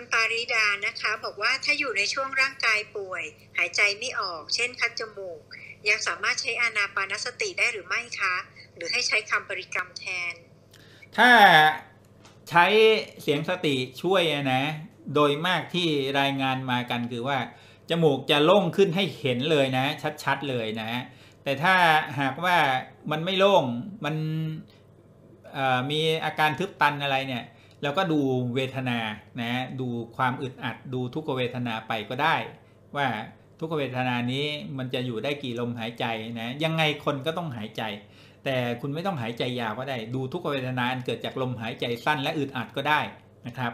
คุณปาริดานะคะ บอกว่าถ้าอยู่ในช่วงร่างกายป่วย หายใจไม่ออก เช่น คัดจมูก ยังสามารถใช้อานาปานสติได้หรือไม่คะ หรือให้ใช้คำบริกรรมแทน ถ้าใช้เสียงสติช่วยนะ โดยมากที่รายงานมากันคือว่า จมูกจะโล่งขึ้นให้เห็นเลยนะ ชัดๆเลยนะ แต่ถ้าหากว่ามันไม่โล่งมันมีอาการทึบตันอะไรเนี่ย เราก็ดูเวทนานะดูความอึดอัด ดูทุกเวทนาไปก็ได้ ว่าทุกเวทนานี้มันจะอยู่ได้กี่ลมหายใจนะยังไงคนก็ต้องหายใจ แต่คุณไม่ต้องหายใจยาวก็ได้ ดูทุกเวทนาอันเกิดจากลมหายใจสั้นและอึดอัดก็ได้นะครับ